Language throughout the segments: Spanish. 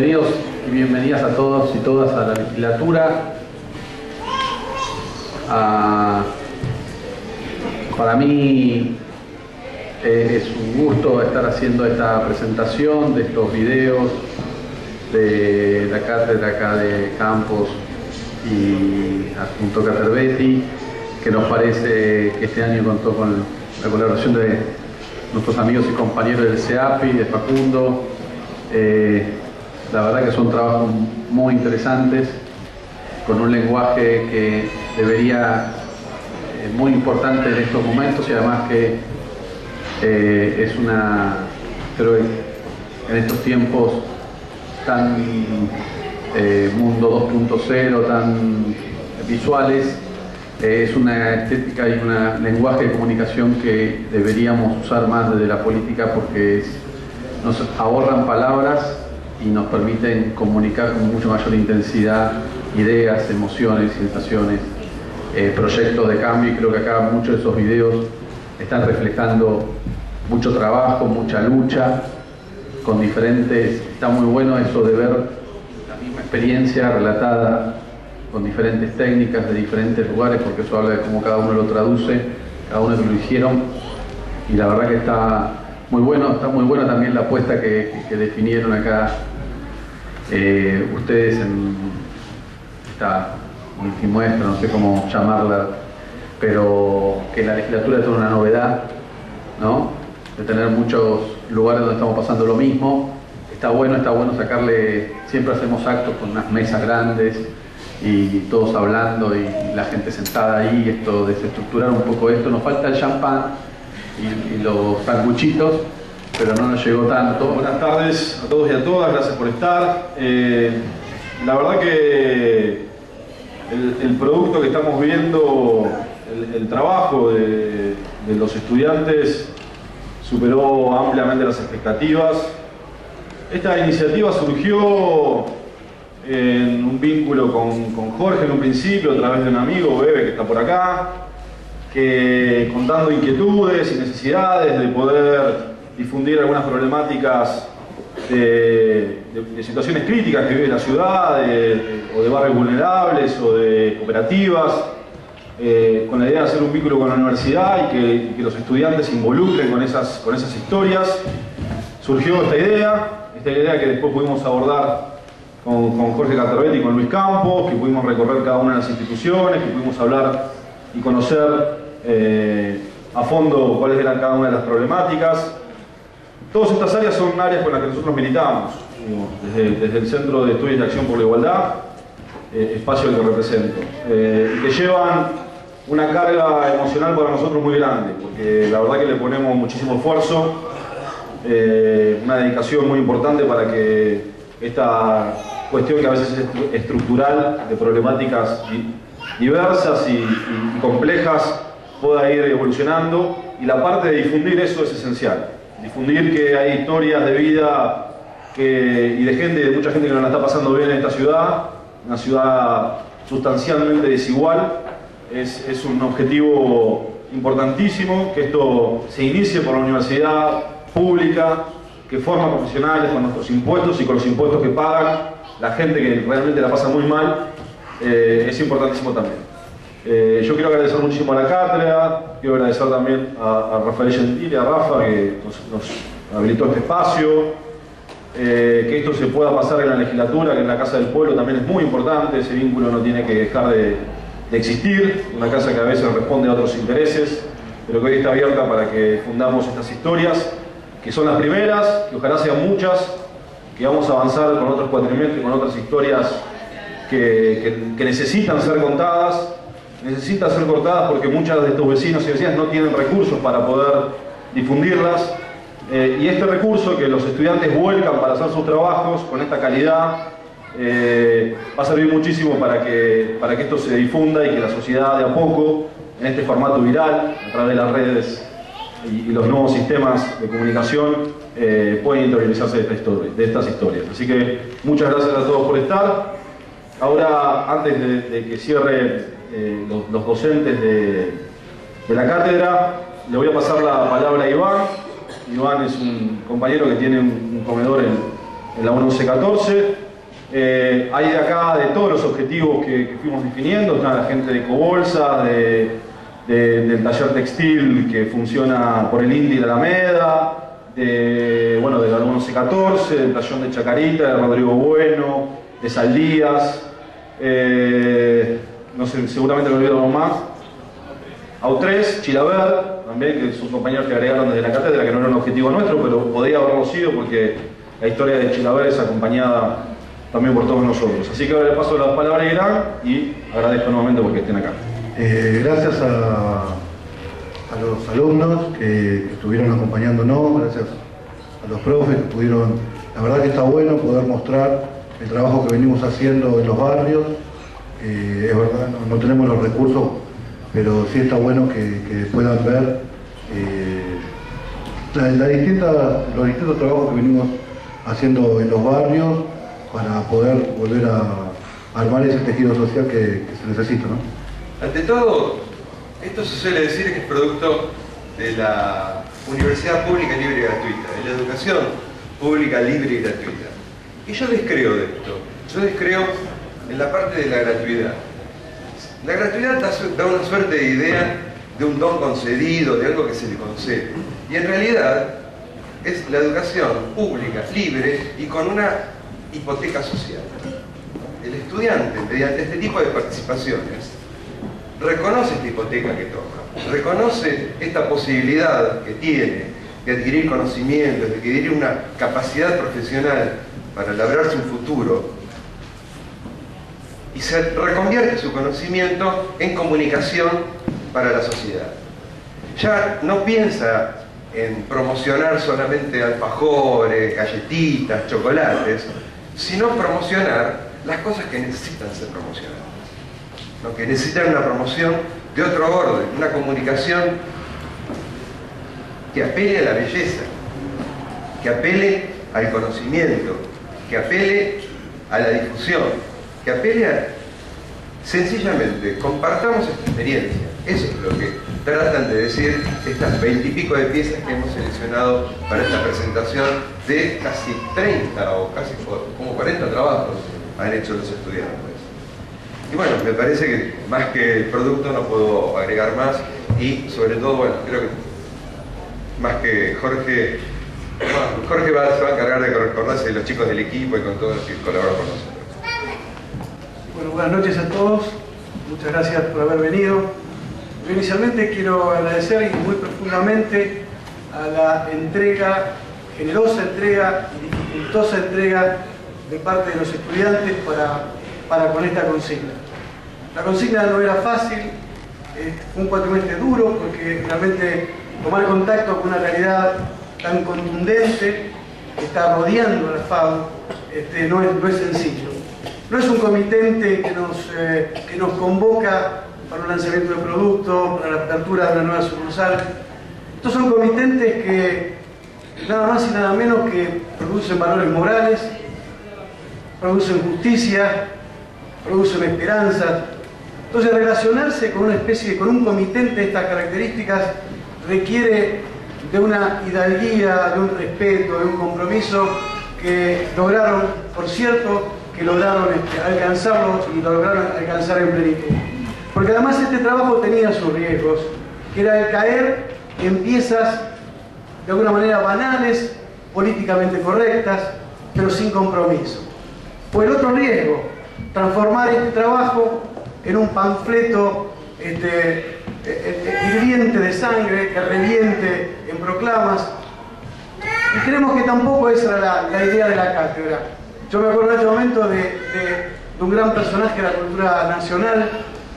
Bienvenidos y bienvenidas a todos y todas a la legislatura. Para mí eh, es un gusto estar haciendo esta presentación de estos videos de la cátedra acá de Campos y adjunto Caterbetti, que nos parece que este año contó con la colaboración de nuestros amigos y compañeros del CEAPI, de Facundo. Eh, la verdad que son trabajos muy interesantes, con un lenguaje que debería eh, muy importante en estos momentos y además que eh, es una, creo que en estos tiempos tan mundo 2.0, tan visuales, es una estética y un lenguaje de comunicación que deberíamos usar más desde la política porque nos ahorran palabras y nos permiten comunicar con mucho mayor intensidad ideas, emociones, sensaciones, eh, proyectos de cambio. Y creo que acá muchos de esos videos están reflejando mucho trabajo, mucha lucha, con diferentes, está muy bueno eso de ver la misma experiencia relatada con diferentes técnicas de diferentes lugares, porque eso habla de cómo cada uno lo traduce, cada uno lo hicieron, y la verdad que está muy bueno, está muy buena también la apuesta que, definieron acá eh, ustedes en esta multimuestra, no sé cómo llamarla, pero que la legislatura es una novedad, ¿no? De tener muchos lugares donde estamos pasando lo mismo. Está bueno, está bueno sacarle, siempre hacemos actos con unas mesas grandes, y todos hablando y, la gente sentada ahí, esto, desestructurar un poco esto. Nos falta el champán y, los sanguchitos, pero no nos llegó tanto. Buenas tardes a todos y a todas, gracias por estar. Eh, la verdad que el, producto que estamos viendo, el, trabajo de, de los estudiantes superó ampliamente las expectativas. Esta iniciativa surgió en un vínculo con, Jorge en un principio, a través de un amigo, Bebe, que está por acá, que contando inquietudes y necesidades de poder difundir algunas problemáticas de, situaciones críticas que vive la ciudad, o de barrios vulnerables, o de cooperativas, eh, con la idea de hacer un vínculo con la universidad y que, los estudiantes se involucren con esas, con esas historias. Surgió esta idea, esta idea que después pudimos abordar con, Jorge Catarbetti y con Luis Campos, que pudimos recorrer cada una de las instituciones, que pudimos hablar y conocer eh, a fondo cuáles eran cada una de las problemáticas. Todas estas áreas son áreas con las que nosotros militamos, desde, el Centro de Estudios de Acción por la Igualdad, eh, espacio que represento, eh, y que llevan una carga emocional para nosotros muy grande, porque la verdad que le ponemos muchísimo esfuerzo, una dedicación muy importante para que esta cuestión que a veces es estructural, de problemáticas diversas y, complejas, pueda ir evolucionando y la parte de difundir eso es esencial. Difundir que hay historias de vida y de gente, de mucha gente que no la está pasando bien en esta ciudad, una ciudad sustancialmente desigual, es, es un objetivo importantísimo que esto se inicie por la universidad pública, que forma profesionales con nuestros impuestos y con los impuestos que pagan la gente que realmente la pasa muy mal, eh, es importantísimo también. Eh, yo quiero agradecer muchísimo a la cátedra, quiero agradecer también a, Rafael Gentile, a Rafa, que nos, habilitó este espacio, eh, que esto se pueda pasar en la legislatura, que en la Casa del Pueblo también es muy importante, ese vínculo no tiene que dejar de, de existir, una casa que a veces responde a otros intereses, pero que hoy está abierta para que fundamos estas historias que son las primeras, que ojalá sean muchas, que vamos a avanzar con otros cuatrimestres, con otras historias que, necesitan ser contadas, necesitan ser cortadas porque muchas de estos vecinos y vecinas no tienen recursos para poder difundirlas. Eh, y este recurso que los estudiantes vuelcan para hacer sus trabajos con esta calidad eh, va a servir muchísimo para que, para que esto se difunda y que la sociedad de a poco, en este formato viral, a través de las redes y, los nuevos sistemas de comunicación eh, pueden interiorizarse de, estas historias. Así que muchas gracias a todos por estar. Ahora, antes de, que cierre eh, los, docentes de, la cátedra, le voy a pasar la palabra a Iván. Iván es un compañero que tiene un, comedor en, la 1114. Eh, hay de acá de todos los objetivos que, fuimos definiendo, está la gente de Cobolsa, del taller textil que funciona por el Indy de Alameda, de, bueno, de la 1114, del taller de Chacarita, de Rodrigo Bueno, de Saldías, eh, no sé, seguramente me olvido más. AU3, Chilaver, también, que sus compañeros que agregaron desde la cátedra, que no era un objetivo nuestro, pero podría haberlo sido porque la historia de Chilaver es acompañada también por todos nosotros. Así que ahora le paso las palabras a Irán y agradezco nuevamente porque estén acá. Eh, gracias a, a, los alumnos que, estuvieron acompañándonos, gracias a los profes que pudieron, la verdad que está bueno poder mostrar el trabajo que venimos haciendo en los barrios, eh, es verdad, no tenemos los recursos pero sí está bueno que, puedan ver eh, la, los distintos trabajos que venimos haciendo en los barrios para poder volver a, armar ese tejido social que, se necesita. ¿no? Ante todo, esto se suele decir que es producto de la universidad pública libre y gratuita, de la educación pública libre y gratuita. Y yo descreo de esto, yo descreo en la parte de la gratuidad. La gratuidad da una suerte de idea de un don concedido, de algo que se le concede. Y en realidad es la educación pública, libre y con una hipoteca social. El estudiante, mediante este tipo de participaciones, reconoce esta hipoteca que toma, reconoce esta posibilidad que tiene de adquirir conocimientos, de adquirir una capacidad profesional para labrarse un futuro y se reconvierte su conocimiento en comunicación para la sociedad. Ya no piensa en promocionar solamente alfajores, galletitas, chocolates, sino promocionar las cosas que necesitan ser promocionadas, lo que necesitan una promoción de otro orden, una comunicación que apele a la belleza, que apele al conocimiento, que apele a la difusión, que apele sencillamente, compartamos esta experiencia. Eso es lo que tratan de decir estas veintipico de piezas que hemos seleccionado para esta presentación de casi 30 o casi como 40 trabajos han hecho los estudiantes. Y bueno, me parece que más que el producto no puedo agregar más y sobre todo, bueno, creo que más que Jorge, Jorge va, se va a encargar de recordarse de los chicos del equipo y con todos los que colaboran con nosotros. Bueno, buenas noches a todos. Muchas gracias por haber venido. Yo inicialmente quiero agradecer muy profundamente a la entrega, generosa entrega y dificultosa entrega de parte de los estudiantes para, para con esta consigna. La consigna no era fácil, fue un cuatrimestre duro porque realmente tomar contacto con una realidad tan contundente que está rodeando a la FAO este, no, es, no es sencillo. No es un comitente que nos, eh, que nos convoca para un lanzamiento de producto, para la apertura de una nueva sucursal. Estos son comitentes que nada más y nada menos que producen valores morales, producen justicia, producen esperanza. Entonces relacionarse con una especie, con un comitente de estas características requiere de una hidalguía, de un respeto, de un compromiso que lograron, por cierto, que lograron este, alcanzarlo y lo lograron alcanzar en plenitud. Porque además este trabajo tenía sus riesgos, que era el caer en piezas de alguna manera banales, políticamente correctas, pero sin compromiso. O el otro riesgo, transformar este trabajo en un panfleto este, hirviente de sangre, que reviente en proclamas. Y creemos que tampoco esa era la idea de la cátedra. Yo me acuerdo en este momento de, un gran personaje de la cultura nacional,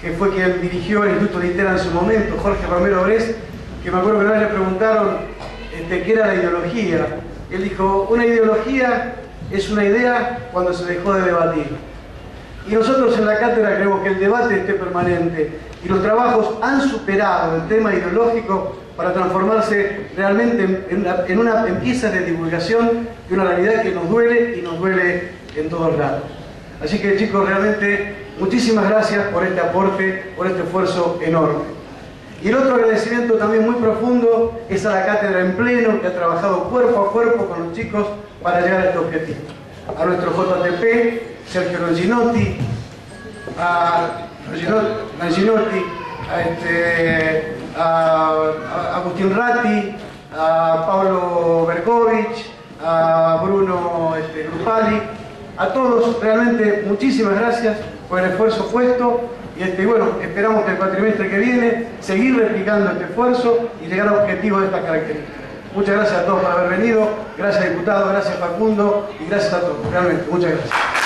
que fue quien dirigió el Instituto de Itera en su momento, Jorge Romero Ores, que me acuerdo que una vez le preguntaron este, qué era la ideología. Él dijo, una ideología es una idea cuando se dejó de debatir. Y nosotros en la cátedra creemos que el debate esté permanente y los trabajos han superado el tema ideológico para transformarse realmente en, una, pieza de divulgación de una realidad que nos duele y nos duele en todos lados. Así que chicos, realmente muchísimas gracias por este aporte, por este esfuerzo enorme. Y el otro agradecimiento también muy profundo es a la cátedra en pleno que ha trabajado cuerpo a cuerpo con los chicos para llegar a este objetivo. A nuestro JTP, Sergio Ronginotti, a Ronginotti, a, este, a Agustín Ratti, a Pablo Berkovich, a Bruno este, Grupali, a todos realmente muchísimas gracias por el esfuerzo puesto y este, bueno, esperamos que el cuatrimestre que viene seguir replicando este esfuerzo y llegar a objetivos de estas características. Muchas gracias a todos por haber venido, gracias diputado, gracias Facundo y gracias a todos, realmente, muchas gracias.